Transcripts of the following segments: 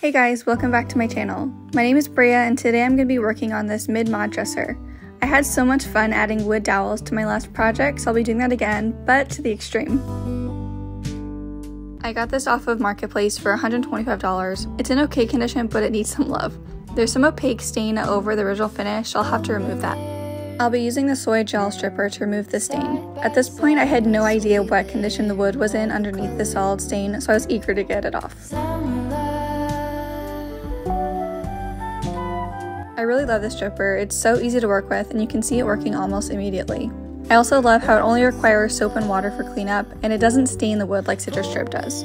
Hey guys, welcome back to my channel. My name is Breeya and today I'm going to be working on this mid-mod dresser. I had so much fun adding wood dowels to my last project, so I'll be doing that again, but to the extreme. I got this off of Marketplace for $125. It's in okay condition, but it needs some love. There's some opaque stain over the original finish, I'll have to remove that. I'll be using the soy gel stripper to remove the stain. At this point, I had no idea what condition the wood was in underneath the solid stain, so I was eager to get it off. I really love this stripper, it's so easy to work with and you can see it working almost immediately. I also love how it only requires soap and water for cleanup and it doesn't stain the wood like Citristrip does.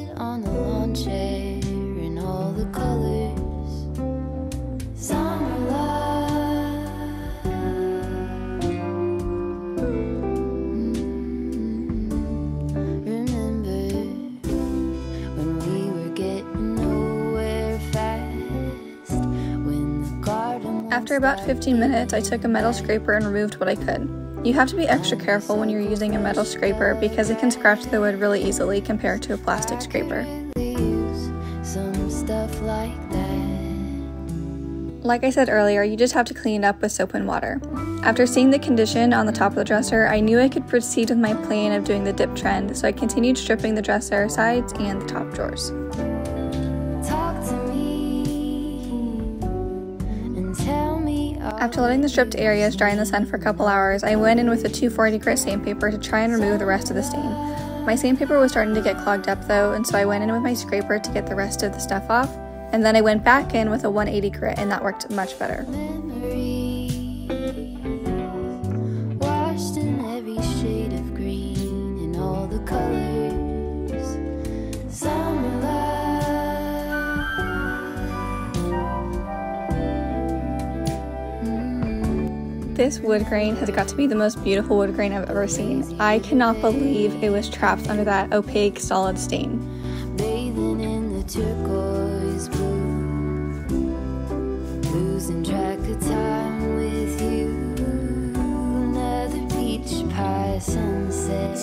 After about 15 minutes, I took a metal scraper and removed what I could. You have to be extra careful when you're using a metal scraper because it can scratch the wood really easily compared to a plastic scraper. Like I said earlier, you just have to clean it up with soap and water. After seeing the condition on the top of the dresser, I knew I could proceed with my plan of doing the dip trend, so I continued stripping the dresser sides and the top drawers. After letting the stripped areas dry in the sun for a couple hours, I went in with a 240 grit sandpaper to try and remove the rest of the stain. My sandpaper was starting to get clogged up though, and so I went in with my scraper to get the rest of the stuff off, and then I went back in with a 180 grit and that worked much better. This wood grain has got to be the most beautiful wood grain I've ever seen. I cannot believe it was trapped under that opaque solid stain.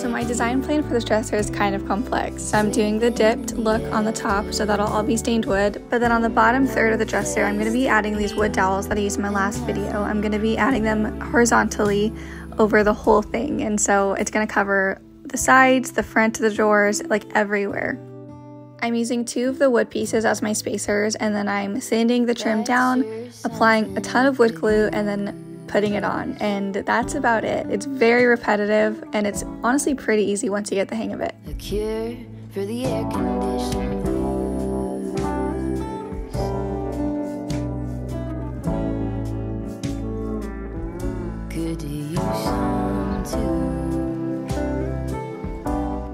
So my design plan for this dresser is kind of complex. So I'm doing the dipped look on the top, so that'll all be stained wood. But then on the bottom third of the dresser, I'm going to be adding these wood dowels that I used in my last video. I'm going to be adding them horizontally over the whole thing. And so it's going to cover the sides, the front of the drawers, like everywhere. I'm using two of the wood pieces as my spacers and then I'm sanding the trim down, applying a ton of wood glue, and then putting it on. And that's about it. It's very repetitive and it's honestly pretty easy once you get the hang of it. A cure for the air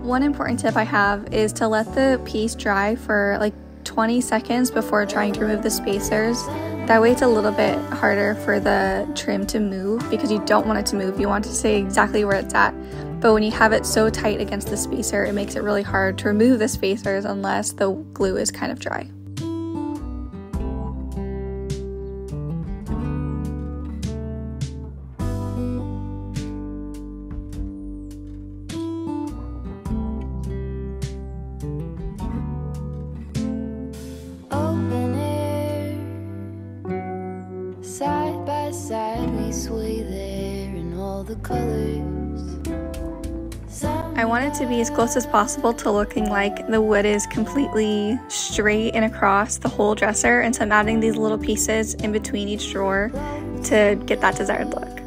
One important tip I have is to let the piece dry for like 20 seconds before trying to remove the spacers that way it's a little bit harder for the trim to move because you don't want it to move. You want it to stay exactly where it's at. But when you have it so tight against the spacer, it makes it really hard to remove the spacers unless the glue is kind of dry. I want it to be as close as possible to looking like the wood is completely straight and across the whole dresser and so I'm adding these little pieces in between each drawer to get that desired look.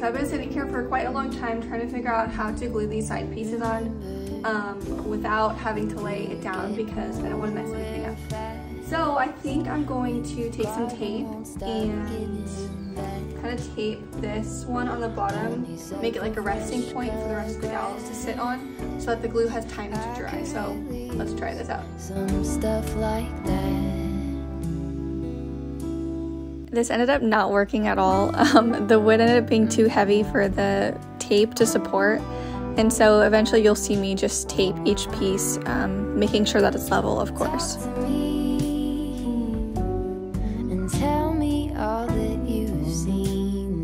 So I've been sitting here for quite a long time trying to figure out how to glue these side pieces on um, without having to lay it down because I don't want to mess anything up. So I think I'm going to take some tape and kind of tape this one on the bottom, make it like a resting point for the rest of the dowels to sit on so that the glue has time to dry. So let's try this out. Some stuff like that. This ended up not working at all. Um, the wood ended up being too heavy for the tape to support. And so eventually you'll see me just tape each piece, um, making sure that it's level, of course.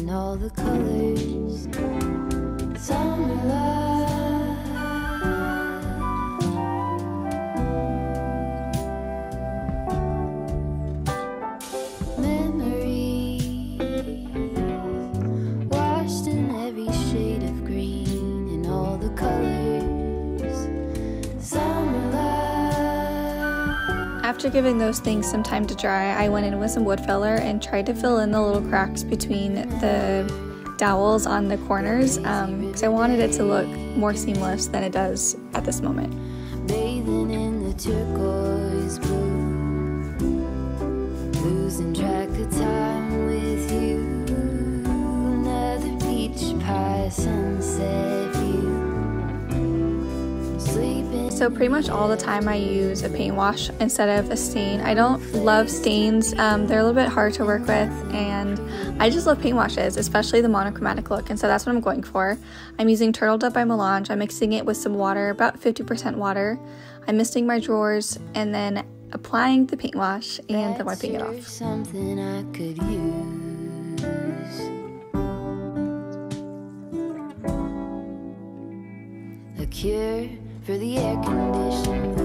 All the colors. After giving those things some time to dry, I went in with some wood filler and tried to fill in the little cracks between the dowels on the corners um, because I wanted it to look more seamless than it does at this moment. bathing in the turquoise blue, losing track of time with you. Another peach pie sunset So pretty much all the time I use a paint wash instead of a stain. I don't love stains. Um, they're a little bit hard to work with and I just love paint washes, especially the monochromatic look. And so that's what I'm going for. I'm using Turtle Dove by Melange. I'm mixing it with some water, about 50% water. I'm misting my drawers and then applying the paint wash and then wiping it off. Something I could use. Cure for the air conditioned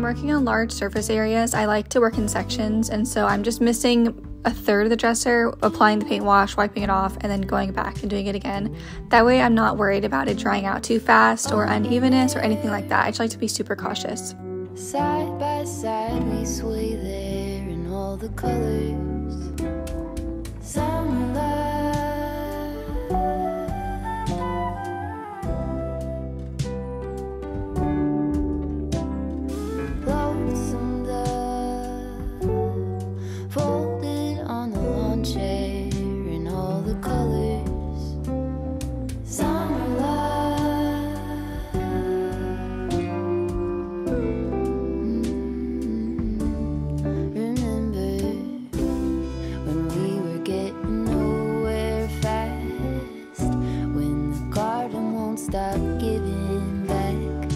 I'm working on large surface areas, I like to work in sections, and so I'm just missing a third of the dresser, applying the paint wash, wiping it off, and then going back and doing it again. That way, I'm not worried about it drying out too fast or unevenness or anything like that. I just like to be super cautious. Side by side, we sway there in all the colors. Stop giving back.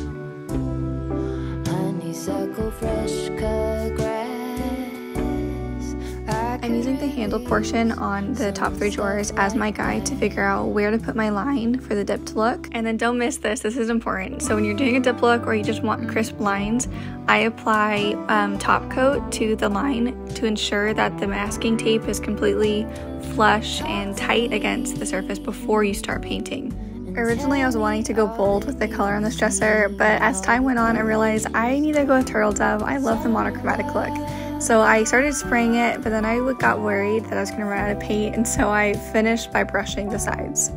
Honeysuckle, fresh cut grass. I I'm using the handle portion on the top three drawers as my guide to figure out where to put my line for the dipped look. And then don't miss this, this is important. So when you're doing a dip look or you just want crisp lines, I apply um, top coat to the line to ensure that the masking tape is completely flush and tight against the surface before you start painting. Originally, I was wanting to go bold with the color on this dresser, but as time went on, I realized I need to go with Turtle Dove. I love the monochromatic look. So I started spraying it, but then I got worried that I was going to run out of paint, and so I finished by brushing the sides.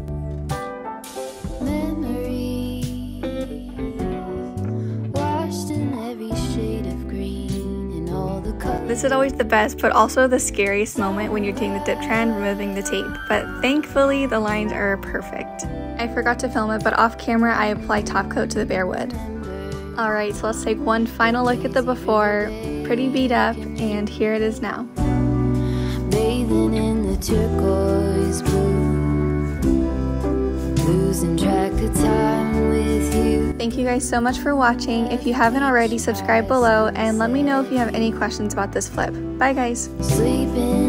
This is always the best, but also the scariest moment when you're doing the dip trend, removing the tape. But thankfully, the lines are perfect. I forgot to film it, but off camera, I apply top coat to the bare wood. Alright, so let's take one final look at the before. Pretty beat up, and here it is now. bathing in the turquoise blue, losing track of time with you. Thank you guys so much for watching. If you haven't already, subscribe below and let me know if you have any questions about this flip. Bye, guys. Sleeping